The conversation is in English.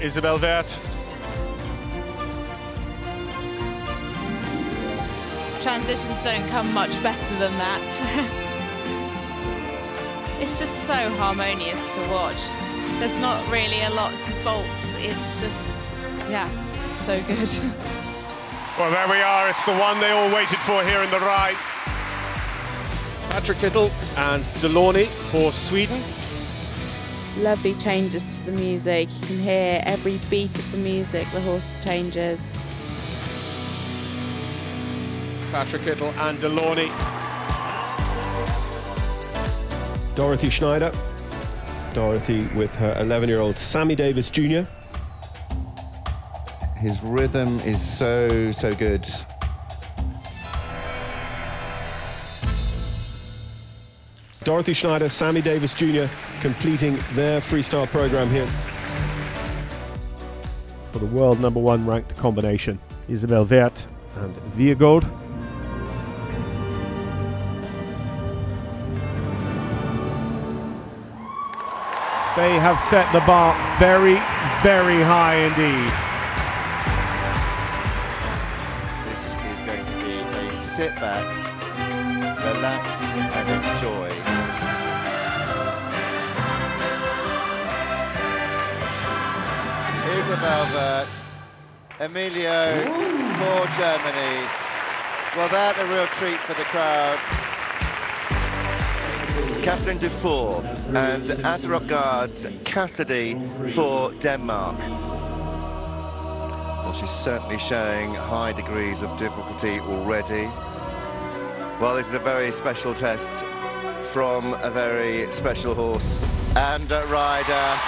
Isabell Werth. Transitions don't come much better than that. it's just so harmonious to watch. There's not really a lot to fault. It's just, yeah, so good. Well, there we are. It's the one they all waited for here in the right. Patrik Kittel and Delaunay for Sweden. Lovely changes to the music. You can hear every beat of the music, the horse changes. Patrik Kittel and Delaunay. Dorothee Schneider. Dorothee with her 11-year-old Sammy Davis Jr. His rhythm is so, so good. Dorothee Schneider, Sammy Davis Jr. completing their freestyle program here. For the world number one ranked combination, Isabell Werth and Weihegold. They have set the bar very, very high indeed. This is going to be a sit back, relax and enjoy. Werth's, Emilio for Germany. Well, that a real treat for the crowds. Catherine Dufour and Atterupgaards Cassidy for Denmark. Well, she's certainly showing high degrees of difficulty already. Well, this is a very special test from a very special horse and rider.